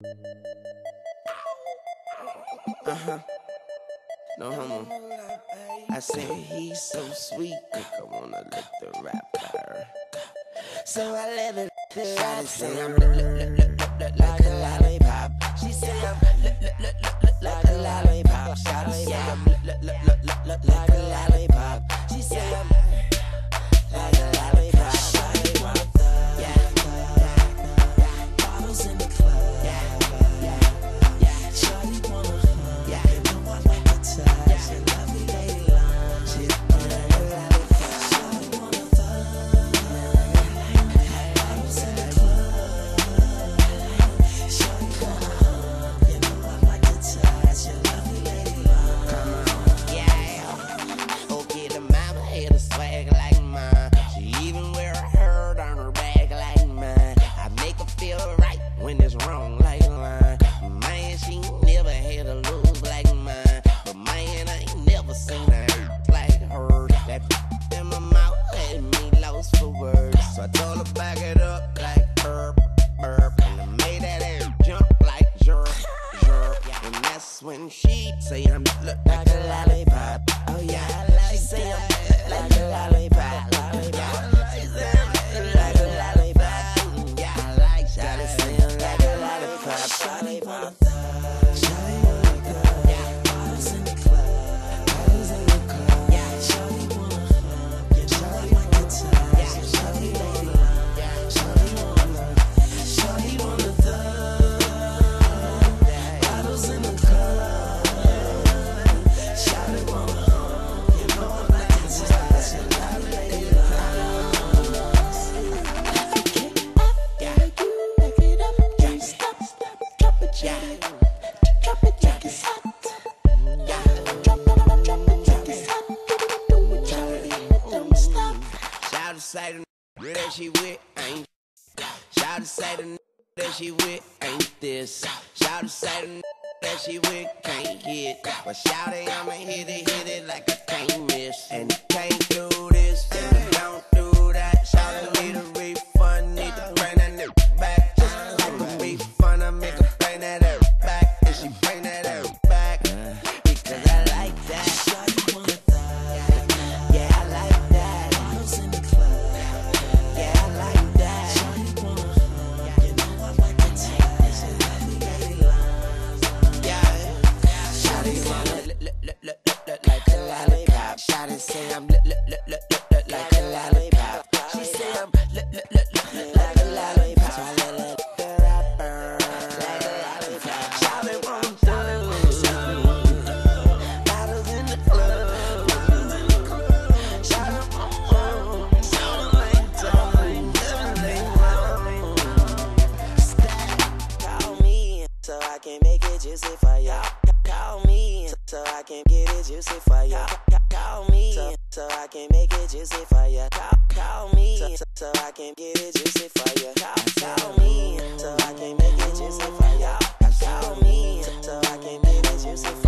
Uh huh. No homo. I said he's so sweet, I wanna lick the wrapper. So I let it rap. say I'm like a lollipop. When it's wrong like line. Man, she never had a lose like mine. But man, I ain't never seen hurt like hers. That in my mouth had me lost for words. So I told her back it up like burp, burp. And I made that air jump like jerk, jerk. And that's when she say I'm look like a lollipop. Shout say the that she with ain't Shout to say the that she with ain't this. Shout to say the that she with can't hit But shout it, I'ma hit it, hit it like I can't miss. And can't do this, look, look, look, look, like a lollipop Shawty say I'm look, look, look, look, look, look like a lollipop She say I'm look, look, look, look, look like a lollipop So I let her rapper like a lollipop thug Bottles in the club time Call me so I can make it juicy for ya. Can get it juicy for you. Call, me so, so I can make it juicy for ya. Call, call me so, so I can get it juicy for ya. Call, call me so I can make it juicy for ya. Call me so I can make it juicy for ya.